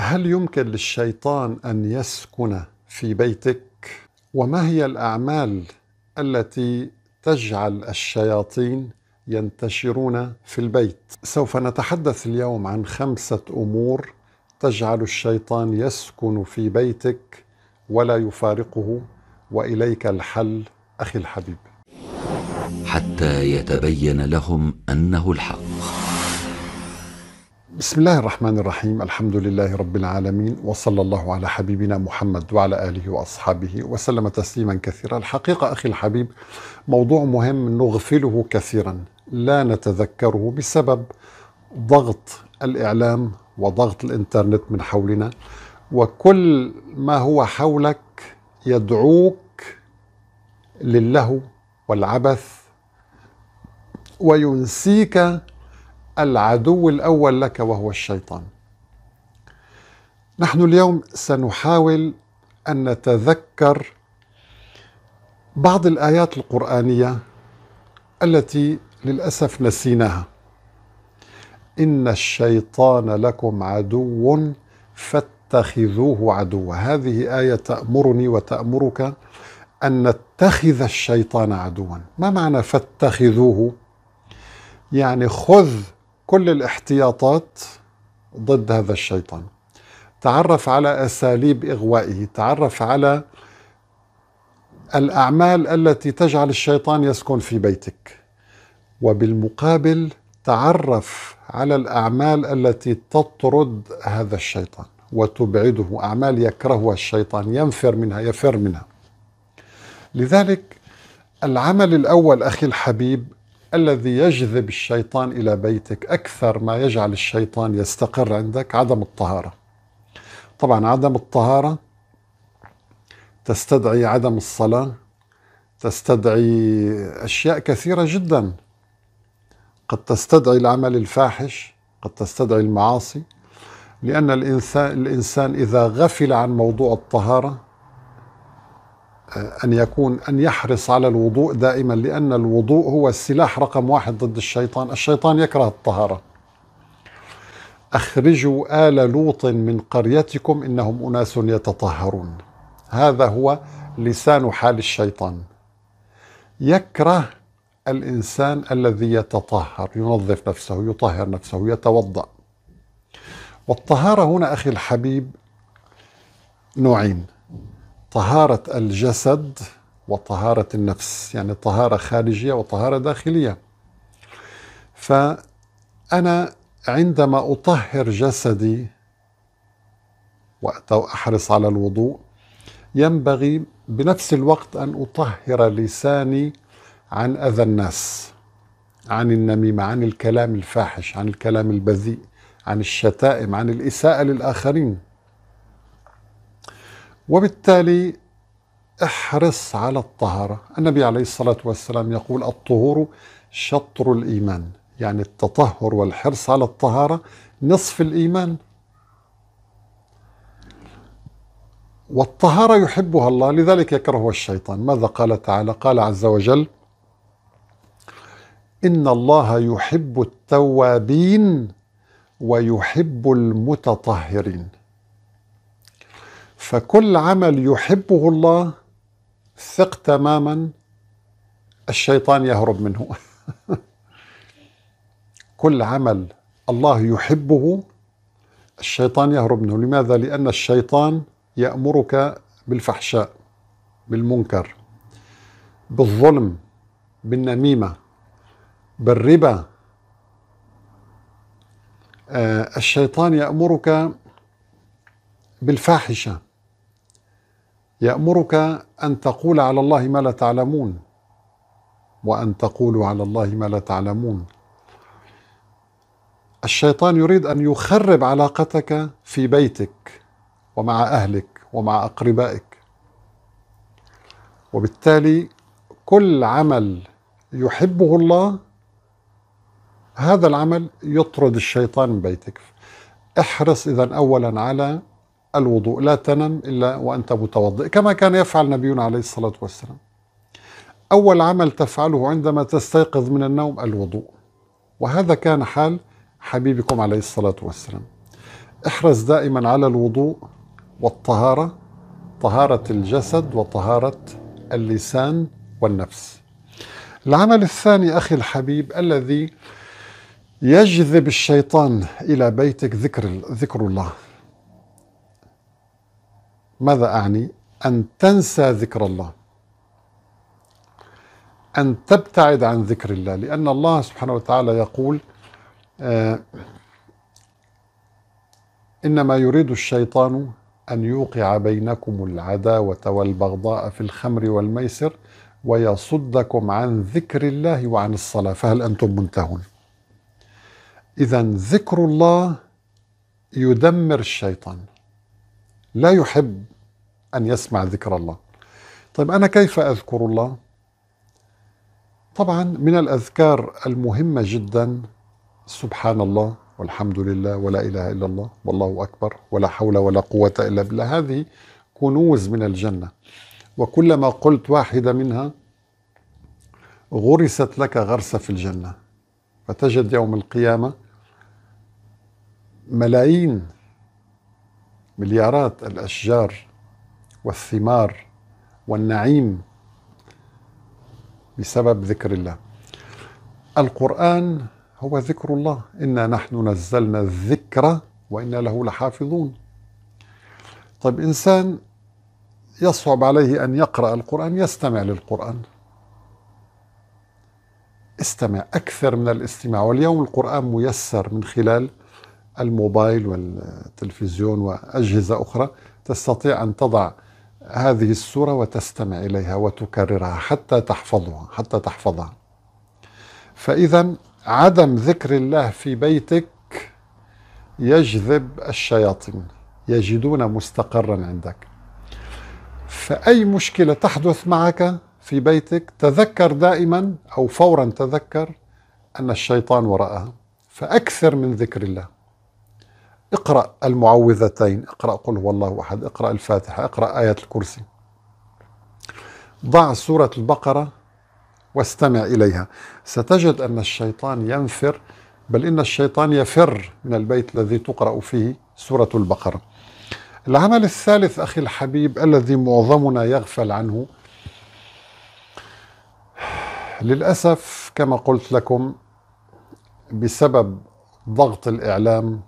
هل يمكن للشيطان أن يسكن في بيتك؟ وما هي الأعمال التي تجعل الشياطين ينتشرون في البيت؟ سوف نتحدث اليوم عن خمسة أمور تجعل الشيطان يسكن في بيتك ولا يفارقه وإليك الحل أخي الحبيب. حتى يتبين لهم أنه الحق. بسم الله الرحمن الرحيم الحمد لله رب العالمين وصلى الله على حبيبنا محمد وعلى اله واصحابه وسلم تسليما كثيرا الحقيقة أخي الحبيب موضوع مهم نغفله كثيرا لا نتذكره بسبب ضغط الاعلام وضغط الانترنت من حولنا وكل ما هو حولك يدعوك للهو والعبث وينسيك العدو الأول لك وهو الشيطان. نحن اليوم سنحاول أن نتذكر بعض الآيات القرآنية التي للأسف نسيناها. إن الشيطان لكم عدو فاتخذوه عدوا، هذه آية تأمرني وتأمرك أن نتخذ الشيطان عدوا، ما معنى فاتخذوه؟ يعني خذ كل الاحتياطات ضد هذا الشيطان. تعرف على أساليب إغوائه تعرف على الأعمال التي تجعل الشيطان يسكن في بيتك. وبالمقابل تعرف على الأعمال التي تطرد هذا الشيطان وتبعده. أعمال يكرهها الشيطان ينفر منها يفر منها. لذلك العمل الأول أخي الحبيب الذي يجذب الشيطان إلى بيتك أكثر ما يجعل الشيطان يستقر عندك عدم الطهارة. طبعا عدم الطهارة تستدعي عدم الصلاة تستدعي أشياء كثيرة جدا قد تستدعي العمل الفاحش قد تستدعي المعاصي لأن الإنسان الإنسان إذا غفل عن موضوع الطهارة أن يكون أن يحرص على الوضوء دائما لأن الوضوء هو السلاح رقم واحد ضد الشيطان. الشيطان يكره الطهارة. أخرجوا آل لوط من قريتكم إنهم أناس يتطهرون. هذا هو لسان حال الشيطان. يكره الإنسان الذي يتطهر ينظف نفسه يطهر نفسه يتوضأ. والطهارة هنا أخي الحبيب نوعين. طهارة الجسد وطهارة النفس يعني طهارة خارجية وطهارة داخلية. فأنا عندما أطهر جسدي وأحرص على الوضوء ينبغي بنفس الوقت أن أطهر لساني عن أذى الناس عن النميمة عن الكلام الفاحش عن الكلام البذيء عن الشتائم عن الإساءة للآخرين. وبالتالي احرص على الطهارة. النبي عليه الصلاة والسلام يقول الطهور شطر الإيمان يعني التطهر والحرص على الطهارة نصف الإيمان. والطهارة يحبها الله لذلك يكرهها الشيطان. ماذا قال تعالى؟ قال عز وجل إن الله يحب التوابين ويحب المتطهرين. فكل عمل يحبه الله ثق تماما الشيطان يهرب منه. كل عمل الله يحبه الشيطان يهرب منه. لماذا؟ لأن الشيطان يأمرك بالفحشاء بالمنكر بالظلم بالنميمة بالربا. آه الشيطان يأمرك بالفاحشة. يأمرك أن تقول على الله ما لا تعلمون وأن تقولوا على الله ما لا تعلمون. الشيطان يريد أن يخرب علاقتك في بيتك ومع أهلك ومع أقربائك. وبالتالي كل عمل يحبه الله هذا العمل يطرد الشيطان من بيتك. احرص إذا أولا على الوضوء لا تنم إلا وأنت متوضئ كما كان يفعل نبينا عليه الصلاة والسلام. أول عمل تفعله عندما تستيقظ من النوم الوضوء. وهذا كان حال حبيبكم عليه الصلاة والسلام. احرص دائما على الوضوء والطهارة طهارة الجسد وطهارة اللسان والنفس. العمل الثاني أخي الحبيب الذي يجذب الشيطان إلى بيتك ذكر, ذكر الله. ماذا أعني؟ أن تنسى ذكر الله. أن تبتعد عن ذكر الله لأن الله سبحانه وتعالى يقول آه إنما يريد الشيطان أن يوقع بينكم العداوة والبغضاء في الخمر والميسر ويصدكم عن ذكر الله وعن الصلاة فهل أنتم منتهون؟ إذا ذكر الله يدمر الشيطان. لا يحب أن يسمع ذكر الله. طيب أنا كيف أذكر الله؟ طبعا من الأذكار المهمة جدا سبحان الله والحمد لله ولا إله إلا الله والله أكبر ولا حول ولا قوة إلا بالله. هذه كنوز من الجنة. وكلما قلت واحدة منها غرست لك غرسة في الجنة. فتجد يوم القيامة ملايين مليارات الأشجار والثمار والنعيم بسبب ذكر الله. القرآن هو ذكر الله. إنا نحن نزلنا الذكر وإنا له لحافظون. طيب إنسان يصعب عليه أن يقرأ القرآن يستمع للقرآن. استمع أكثر من الاستماع. واليوم القرآن ميسر من خلال الموبايل والتلفزيون وأجهزة أخرى تستطيع أن تضع هذه السورة وتستمع إليها وتكررها حتى تحفظها حتى تحفظها. فإذا عدم ذكر الله في بيتك يجذب الشياطين يجدون مستقرا عندك. فأي مشكلة تحدث معك في بيتك تذكر دائما أو فورا تذكر أن الشيطان وراءها. فأكثر من ذكر الله. اقرأ المعوذتين. اقرأ قل هو الله أحد اقرأ الفاتحة اقرأ آية الكرسي. ضع سورة البقرة واستمع إليها. ستجد أن الشيطان ينفر بل إن الشيطان يفر من البيت الذي تقرأ فيه سورة البقرة. العمل الثالث أخي الحبيب الذي معظمنا يغفل عنه. للأسف كما قلت لكم بسبب ضغط الإعلام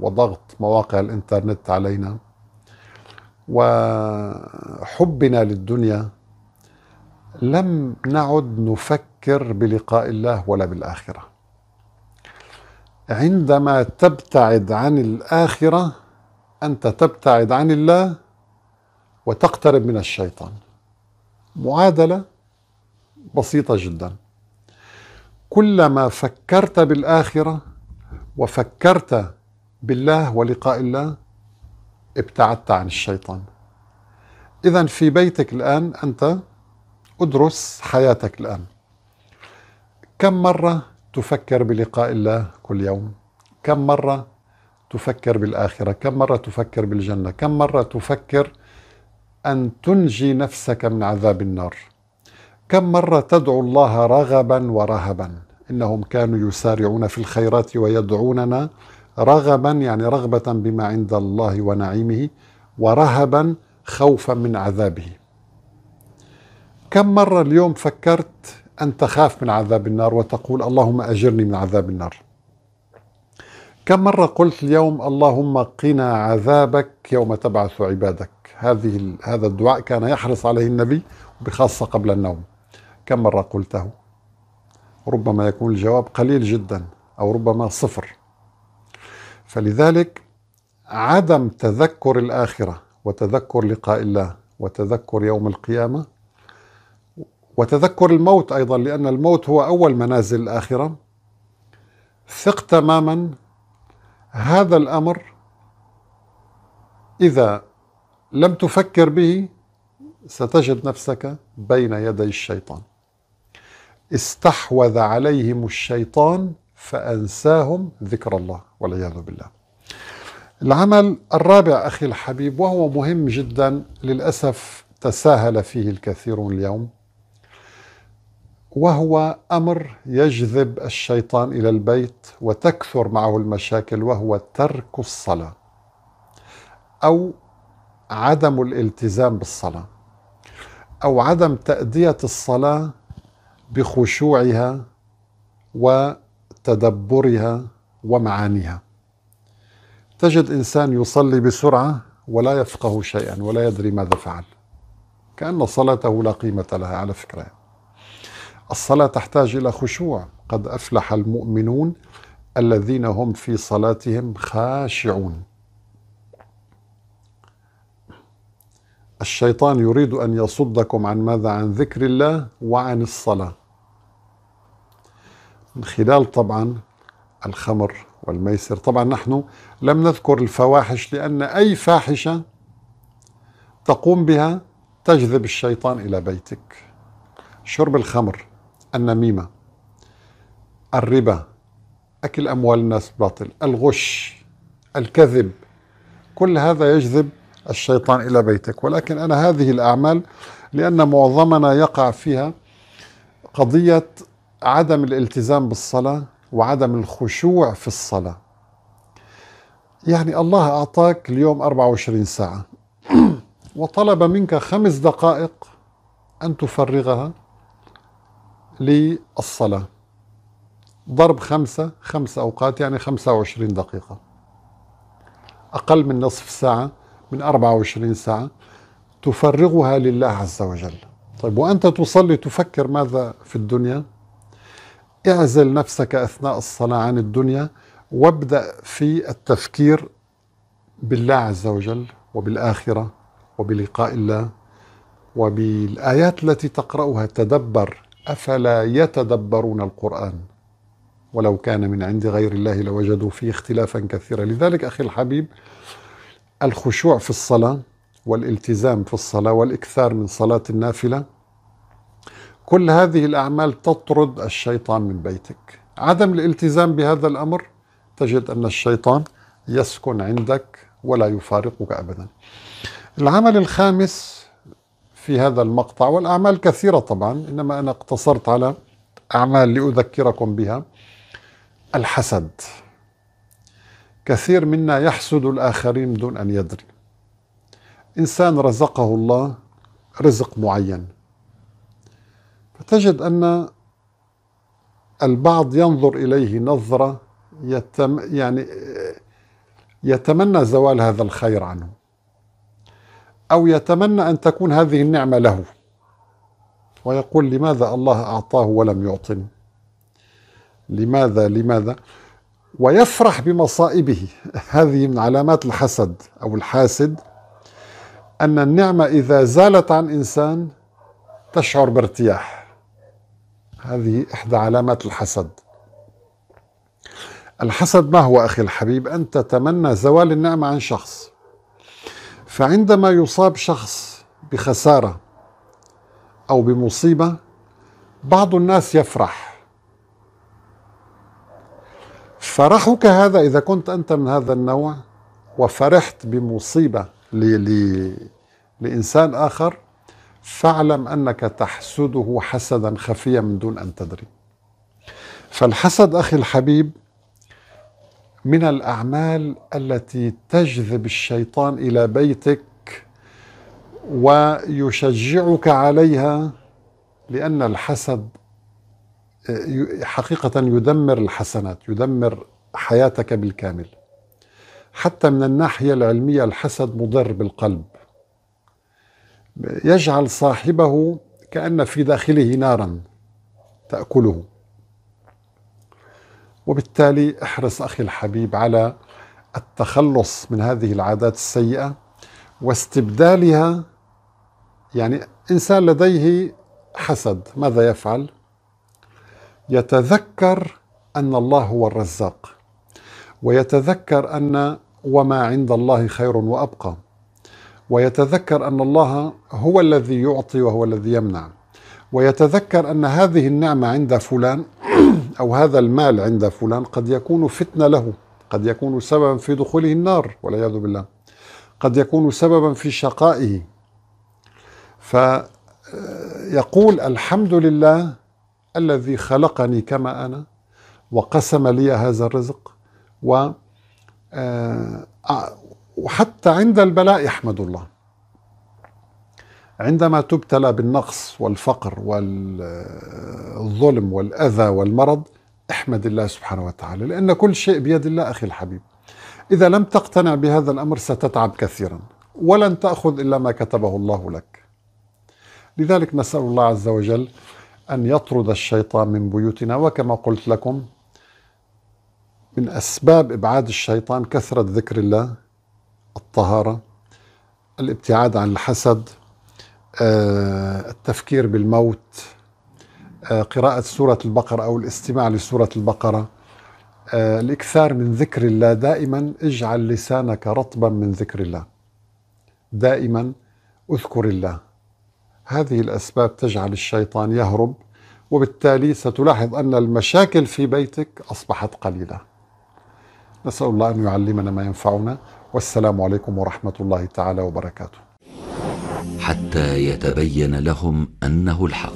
وضغط مواقع الإنترنت علينا. وحبنا للدنيا لم نعد نفكر بلقاء الله ولا بالآخرة. عندما تبتعد عن الآخرة أنت تبتعد عن الله وتقترب من الشيطان. معادلة بسيطة جدا. كلما فكرت بالآخرة وفكرت بالله ولقاء الله ابتعدت عن الشيطان. إذا في بيتك الآن أنت أدرس حياتك الآن. كم مرة تفكر بلقاء الله كل يوم؟ كم مرة تفكر بالآخرة؟ كم مرة تفكر بالجنة؟ كم مرة تفكر أن تنجي نفسك من عذاب النار؟ كم مرة تدعو الله رغبا ورهبا؟ إنهم كانوا يسارعون في الخيرات ويدعوننا رغبا يعني رغبة بما عند الله ونعيمه ورهبا خوفا من عذابه. كم مرة اليوم فكرت أن تخاف من عذاب النار وتقول اللهم أجرني من عذاب النار؟ كم مرة قلت اليوم اللهم قنا عذابك يوم تبعث عبادك؟ هذه هذا الدعاء كان يحرص عليه النبي بخاصة قبل النوم. كم مرة قلته؟ ربما يكون الجواب قليل جدا أو ربما صفر. فلذلك عدم تذكر الآخرة وتذكر لقاء الله وتذكر يوم القيامة وتذكر الموت أيضا لأن الموت هو أول منازل الآخرة. ثق تماما هذا الأمر إذا لم تفكر به ستجد نفسك بين يدي الشيطان. استحوذ عليهم الشيطان فأنساهم ذكر الله. والعياذ بالله. العمل الرابع أخي الحبيب وهو مهم جدا للأسف تساهل فيه الكثيرون اليوم وهو أمر يجذب الشيطان إلى البيت وتكثر معه المشاكل وهو ترك الصلاة أو عدم الالتزام بالصلاة أو عدم تأدية الصلاة بخشوعها وتدبرها ومعانيها. تجد إنسان يصلي بسرعة ولا يفقه شيئا ولا يدري ماذا فعل. كأن صلاته لا قيمة لها على فكرة. الصلاة تحتاج إلى خشوع. قد أفلح المؤمنون الذين هم في صلاتهم خاشعون. الشيطان يريد أن يصدكم عن ماذا؟ عن ذكر الله وعن الصلاة. من خلال طبعا الخمر والميسر. طبعا نحن لم نذكر الفواحش لأن أي فاحشة تقوم بها تجذب الشيطان إلى بيتك. شرب الخمر النميمة الربا أكل أموال الناس باطل الغش الكذب كل هذا يجذب الشيطان إلى بيتك. ولكن أنا هذه الأعمال لأن معظمنا يقع فيها قضية عدم الالتزام بالصلاة وعدم الخشوع في الصلاة. يعني الله أعطاك اليوم 24 ساعة. وطلب منك خمس دقائق أن تفرغها للصلاة. ضرب خمسة خمس أوقات يعني 25 دقيقة. أقل من نصف ساعة من 24 ساعة تفرغها لله عز وجل. طيب وأنت تصلي تفكر ماذا في الدنيا؟ اعزل نفسك أثناء الصلاة عن الدنيا وابدأ في التفكير بالله عز وجل وبالآخرة وبلقاء الله وبالآيات التي تقرأها تدبر أفلا يتدبرون القرآن ولو كان من عند غير الله لوجدوا فيه اختلافا كثيرا. لذلك أخي الحبيب الخشوع في الصلاة والالتزام في الصلاة والإكثار من صلاة النافلة كل هذه الأعمال تطرد الشيطان من بيتك. عدم الالتزام بهذا الأمر تجد أن الشيطان يسكن عندك ولا يفارقك أبدا. العمل الخامس في هذا المقطع والأعمال كثيرة طبعا إنما أنا اقتصرت على أعمال لأذكركم بها. الحسد. كثير منا يحسد الآخرين دون أن يدري. إنسان رزقه الله رزق معين. فتجد أن البعض ينظر إليه نظرة يتم يعني يتمنى زوال هذا الخير عنه أو يتمنى أن تكون هذه النعمة له ويقول لماذا الله أعطاه ولم يعطني؟ لماذا لماذا؟ ويفرح بمصائبه. هذه من علامات الحسد أو الحاسد أن النعمة إذا زالت عن إنسان تشعر بارتياح. هذه إحدى علامات الحسد. الحسد ما هو أخي الحبيب؟ أن تتمنى زوال النعمة عن شخص. فعندما يصاب شخص بخسارة أو بمصيبة بعض الناس يفرح. فرحك هذا إذا كنت أنت من هذا النوع وفرحت بمصيبة لإنسان آخر فاعلم أنك تحسده حسدا خفيا من دون أن تدري. فالحسد أخي الحبيب من الأعمال التي تجذب الشيطان إلى بيتك ويشجعك عليها لأن الحسد حقيقة يدمر الحسنات يدمر حياتك بالكامل. حتى من الناحية العلمية الحسد مضر بالقلب. يجعل صاحبه كأن في داخله نارا تأكله. وبالتالي احرص أخي الحبيب على التخلص من هذه العادات السيئة واستبدالها. يعني إنسان لديه حسد ماذا يفعل؟ يتذكر أن الله هو الرزاق ويتذكر أن وما عند الله خير وأبقى. ويتذكر أن الله هو الذي يعطي وهو الذي يمنع. ويتذكر أن هذه النعمة عند فلان أو هذا المال عند فلان قد يكون فتنة له قد يكون سببا في دخوله النار والعياذ بالله. قد يكون سببا في شقائه. فيقول الحمد لله الذي خلقني كما أنا وقسم لي هذا الرزق و آه، وحتى عند البلاء يحمد الله. عندما تبتلى بالنقص والفقر والظلم والأذى والمرض احمد الله سبحانه وتعالى لأن كل شيء بيد الله أخي الحبيب. إذا لم تقتنع بهذا الأمر ستتعب كثيرا ولن تأخذ إلا ما كتبه الله لك. لذلك نسأل الله عز وجل أن يطرد الشيطان من بيوتنا وكما قلت لكم من أسباب إبعاد الشيطان كثرة ذكر الله الطهارة الابتعاد عن الحسد آه، التفكير بالموت آه، قراءة سورة البقرة أو الاستماع لسورة البقرة. آه، الإكثار من ذكر الله دائما اجعل لسانك رطبا من ذكر الله. دائما اذكر الله. هذه الأسباب تجعل الشيطان يهرب وبالتالي ستلاحظ أن المشاكل في بيتك أصبحت قليلة. نسأل الله أن يعلمنا ما ينفعنا والسلام عليكم ورحمة الله تعالى وبركاته. حتى يتبين لهم أنه الحق.